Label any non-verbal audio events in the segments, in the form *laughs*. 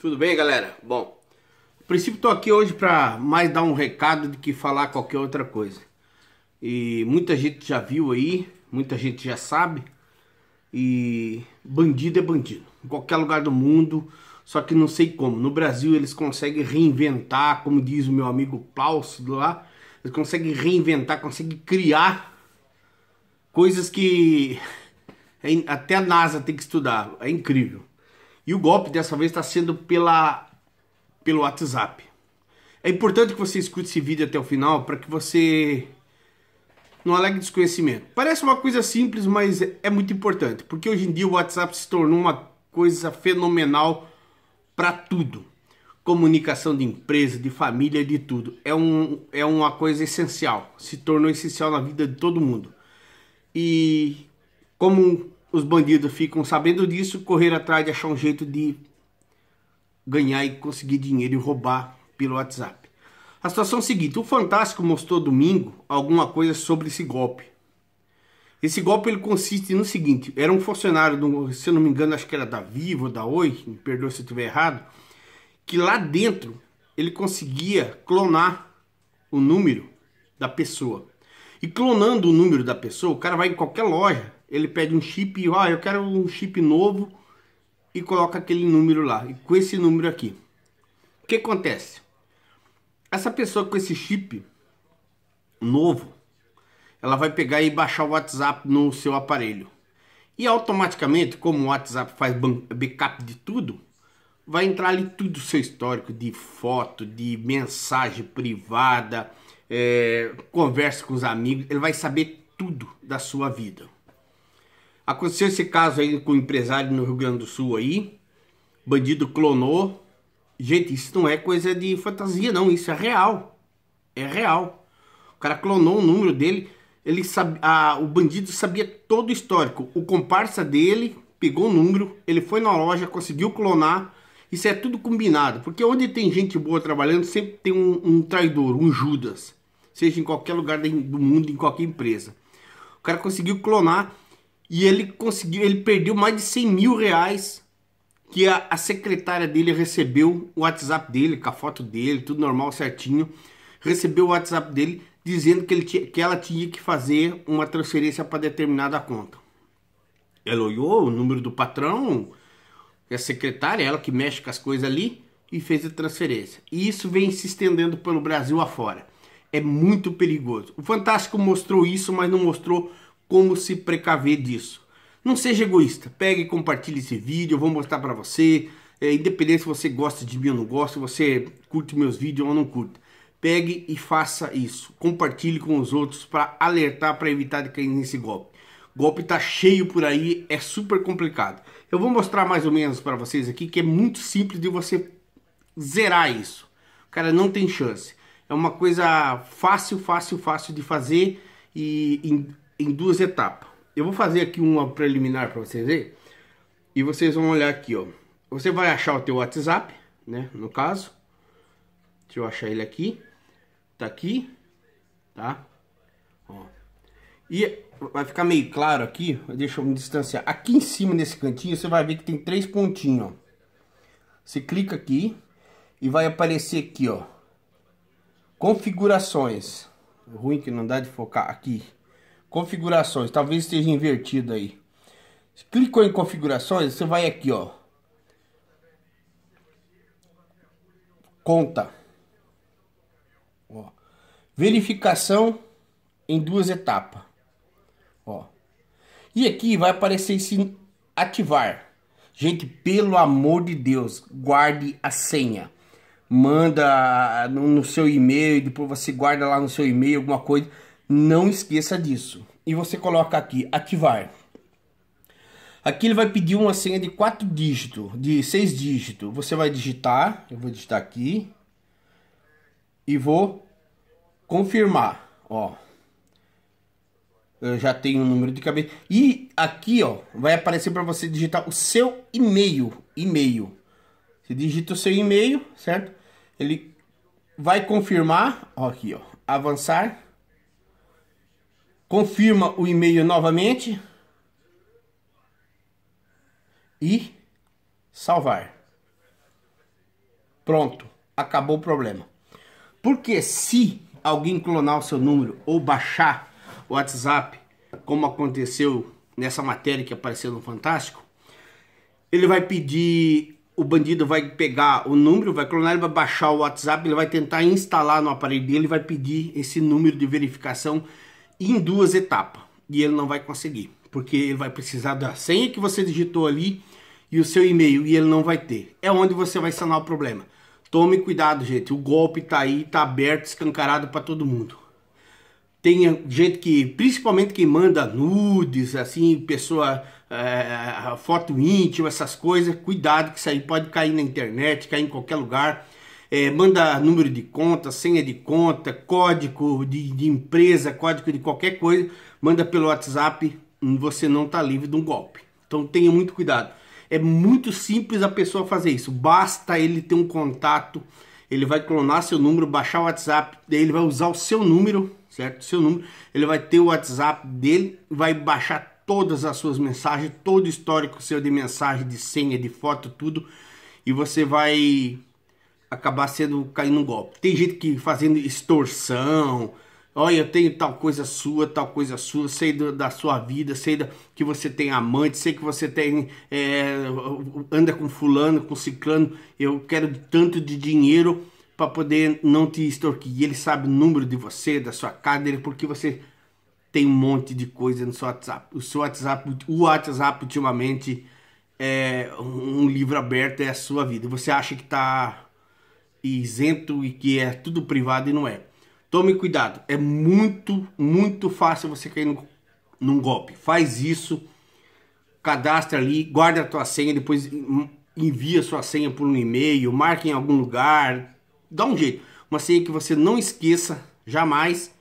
Tudo bem, galera? Bom, a princípio estou aqui hoje para mais dar um recado do que falar qualquer outra coisa. E muita gente já viu aí, muita gente já sabe. E bandido é bandido, em qualquer lugar do mundo. Só que não sei como. No Brasil eles conseguem reinventar, como diz o meu amigo Plácido lá, eles conseguem reinventar, conseguem criar coisas que *laughs* até a NASA tem que estudar. É incrível. E o golpe dessa vez está sendo pela, pelo WhatsApp. É importante que você escute esse vídeo até o final para que você não alegue desconhecimento. Parece uma coisa simples, mas é muito importante, porque hoje em dia o WhatsApp se tornou uma coisa fenomenal para tudo. Comunicação de empresa, de família, de tudo. É, um, é uma coisa essencial, se tornou essencial na vida de todo mundo. E como os bandidos ficam sabendo disso, correr atrás de achar um jeito de ganhar e conseguir dinheiro e roubar pelo WhatsApp. A situação é a seguinte, o Fantástico mostrou domingo alguma coisa sobre esse golpe. Esse golpe ele consiste no seguinte, era um funcionário, do, se eu não me engano, acho que era da Vivo, da Oi, me perdoe se eu estiver errado, que lá dentro ele conseguia clonar o número da pessoa. E clonando o número da pessoa, o cara vai em qualquer loja, ele pede um chip, ó, ah, eu quero um chip novo e coloca aquele número lá, e com esse número aqui. O que acontece? Essa pessoa com esse chip novo, ela vai pegar e baixar o WhatsApp no seu aparelho. E automaticamente, como o WhatsApp faz backup de tudo, vai entrar ali tudo o seu histórico de foto, de mensagem privada, é, conversa com os amigos, ele vai saber tudo da sua vida. Aconteceu esse caso aí com o um empresário no Rio Grande do Sul aí. Bandido clonou. Gente, isso não é coisa de fantasia, não. Isso é real. É real. O cara clonou o número dele. Ele sabe, a, o bandido sabia todo o histórico. O comparsa dele pegou o número, ele foi na loja, conseguiu clonar. Isso é tudo combinado. Porque onde tem gente boa trabalhando, sempre tem um, um traidor, um Judas. Seja em qualquer lugar do mundo, em qualquer empresa. O cara conseguiu clonar e ele conseguiu, ele perdeu mais de 100 mil reais que a, a secretária dele recebeu o WhatsApp dele, com a foto dele, tudo normal, certinho. Recebeu o WhatsApp dele dizendo que, ele tinha, que ela tinha que fazer uma transferência para determinada conta. Ela olhou o número do patrão, é a secretária, ela que mexe com as coisas ali, e fez a transferência. E isso vem se estendendo pelo Brasil afora. É muito perigoso. O Fantástico mostrou isso, mas não mostrou como se precaver disso. Não seja egoísta, pegue e compartilhe esse vídeo, eu vou mostrar para você, é, independente se você gosta de mim ou não gosta, se você curte meus vídeos ou não curte. Pegue e faça isso, compartilhe com os outros para alertar, para evitar de cair nesse golpe. O golpe tá cheio por aí, é super complicado. Eu vou mostrar mais ou menos para vocês aqui que é muito simples de você zerar isso. Cara, não tem chance. É uma coisa fácil, fácil, fácil de fazer e em duas etapas. Eu vou fazer aqui uma preliminar para vocês verem. E vocês vão olhar aqui, ó. Você vai achar o teu WhatsApp, né? No caso. Deixa eu achar ele aqui. Tá aqui. Tá? Ó. E vai ficar meio claro aqui. Deixa eu me distanciar. Aqui em cima nesse cantinho você vai ver que tem três pontinhos, ó. Você clica aqui e vai aparecer aqui, ó. Configurações. Ruim que não dá de focar aqui. Configurações, talvez esteja invertido aí. Clicou em configurações, você vai aqui, ó. Conta. Ó. Verificação em duas etapas. Ó. E aqui vai aparecer esse ativar. Gente, pelo amor de Deus, guarde a senha. Manda no, no seu e-mail, depois você guarda lá no seu e-mail alguma coisa não esqueça disso. E você coloca aqui, ativar. Aqui ele vai pedir uma senha de quatro dígitos, de seis dígitos. Você vai digitar, eu vou digitar aqui. E vou confirmar, ó. Eu já tenho o um número de cabeça. E aqui, ó, vai aparecer para você digitar o seu e-mail, e-mail. Você digita o seu e-mail, certo? Ele vai confirmar, ó, aqui, ó, avançar confirma o e-mail novamente e salvar. Pronto, acabou o problema. Porque se alguém clonar o seu número ou baixar o WhatsApp, como aconteceu nessa matéria que apareceu no Fantástico, ele vai pedir, o bandido vai pegar o número, vai clonar, ele vai baixar o WhatsApp, ele vai tentar instalar no aparelho dele, vai pedir esse número de verificação em duas etapas. E ele não vai conseguir, porque ele vai precisar da senha que você digitou ali e o seu e-mail, e ele não vai ter. É onde você vai sanar o problema. Tome cuidado, gente. O golpe tá aí, tá aberto, escancarado para todo mundo. Tem gente que, principalmente quem manda nudes, assim, pessoa, é, foto íntima, essas coisas, cuidado que isso aí pode cair na internet, cair em qualquer lugar. É, manda número de conta, senha de conta, código de, de empresa, código de qualquer coisa, manda pelo WhatsApp, você não está livre de um golpe. Então tenha muito cuidado. É muito simples a pessoa fazer isso. Basta ele ter um contato, ele vai clonar seu número, baixar o WhatsApp, ele vai usar o seu número, certo? Seu número, ele vai ter o WhatsApp dele, vai baixar todas as suas mensagens, todo o histórico seu de mensagem, de senha, de foto, tudo, e você vai acabar sendo caindo no golpe. Tem gente que fazendo extorsão, Olha, eu tenho tal coisa sua, tal coisa sua, sei do, da sua vida, sei da, que você tem amante, sei que você tem é, anda com fulano, com ciclano, eu quero tanto de dinheiro para poder não te extorquir. Ele sabe o número de você, da sua casa porque você tem um monte de coisa no seu WhatsApp. O seu WhatsApp, o WhatsApp ultimamente é um livro aberto, é a sua vida. Você acha que está isento e que é tudo privado e não é. Tome cuidado, é muito, muito fácil você cair no, num golpe. Faz isso, cadastra ali, guarda a tua senha, depois envia sua senha por um e-mail, marque em algum lugar, dá um jeito. Uma senha que você não esqueça jamais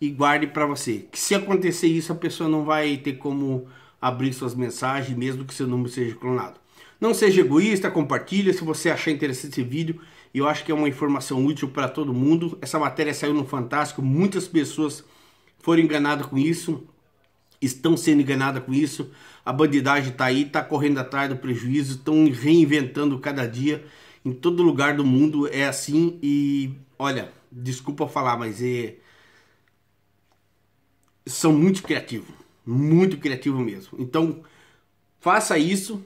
e guarde para você. Que se acontecer isso, a pessoa não vai ter como abrir suas mensagens, mesmo que seu número seja clonado. Não seja egoísta, compartilha se você achar interessante esse vídeo eu acho que é uma informação útil para todo mundo. Essa matéria saiu no Fantástico, muitas pessoas foram enganadas com isso, estão sendo enganadas com isso. A bandidagem está aí, está correndo atrás do prejuízo, estão reinventando cada dia. Em todo lugar do mundo é assim e olha, desculpa falar, mas é são muito criativos, muito criativo mesmo. Então, faça isso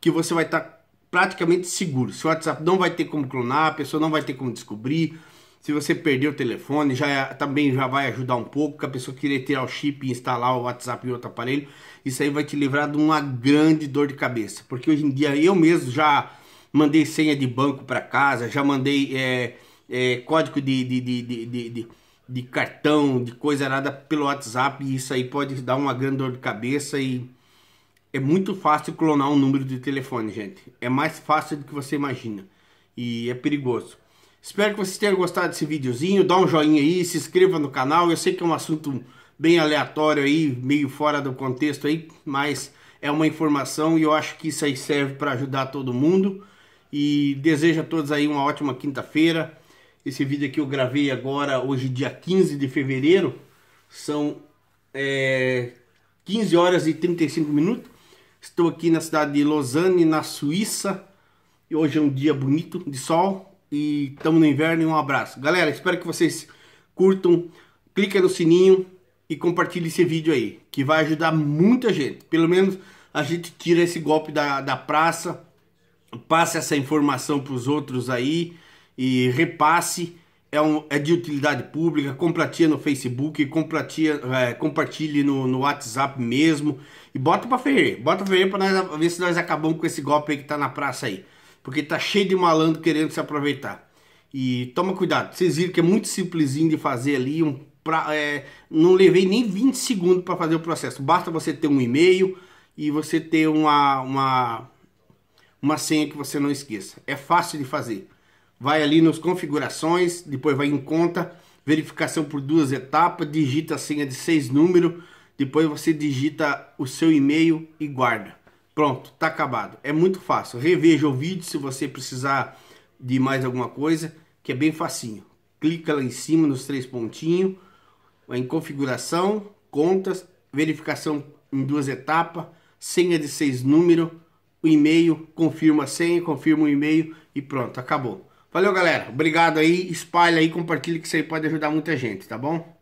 que você vai estar tá praticamente seguro. Seu WhatsApp não vai ter como clonar, a pessoa não vai ter como descobrir. Se você perder o telefone, já é, também já vai ajudar um pouco, que a pessoa querer tirar o chip e instalar o WhatsApp em outro aparelho, isso aí vai te livrar de uma grande dor de cabeça. Porque hoje em dia eu mesmo já mandei senha de banco para casa, já mandei é, é, código de, de, de, de, de cartão, de coisa nada pelo WhatsApp, e isso aí pode dar uma grande dor de cabeça e é muito fácil clonar um número de telefone, gente. É mais fácil do que você imagina. E é perigoso. Espero que vocês tenham gostado desse videozinho. Dá um joinha aí, se inscreva no canal. Eu sei que é um assunto bem aleatório aí, meio fora do contexto aí, mas é uma informação e eu acho que isso aí serve para ajudar todo mundo. E desejo a todos aí uma ótima quinta-feira. Esse vídeo aqui eu gravei agora, hoje dia 15 de fevereiro. São é, 15 horas e 35 minutos. Estou aqui na cidade de Lausanne, na Suíça. E hoje é um dia bonito de sol e estamos no inverno e um abraço. Galera, espero que vocês curtam, cliquem no sininho e compartilhem esse vídeo aí, que vai ajudar muita gente. Pelo menos a gente tira esse golpe da, da praça, passe essa informação para os outros aí e repasse é, um, é de utilidade pública, compartilha no Facebook, é, compartilhe no, no WhatsApp mesmo. E bota pra ferver, bota pra ferver pra nós ver se nós acabamos com esse golpe aí que tá na praça aí. Porque tá cheio de malandro querendo se aproveitar. E toma cuidado, vocês viram que é muito simplesinho de fazer ali, um pra, é, não levei nem 20 segundos para fazer o processo. Basta você ter um e-mail e você ter uma, uma, uma senha que você não esqueça. É fácil de fazer vai ali nos configurações, depois vai em conta, verificação por duas etapas, digita a senha de seis números, depois você digita o seu e-mail e guarda. Pronto, tá acabado. É muito fácil. Reveja o vídeo se você precisar de mais alguma coisa, que é bem facinho. Clica lá em cima nos três pontinhos, em configuração, contas, verificação em duas etapas, senha de seis números, o e-mail, confirma a senha, confirma o e-mail e pronto, acabou. Valeu, galera. Obrigado aí. Espalha aí, compartilha que isso aí pode ajudar muita gente, tá bom?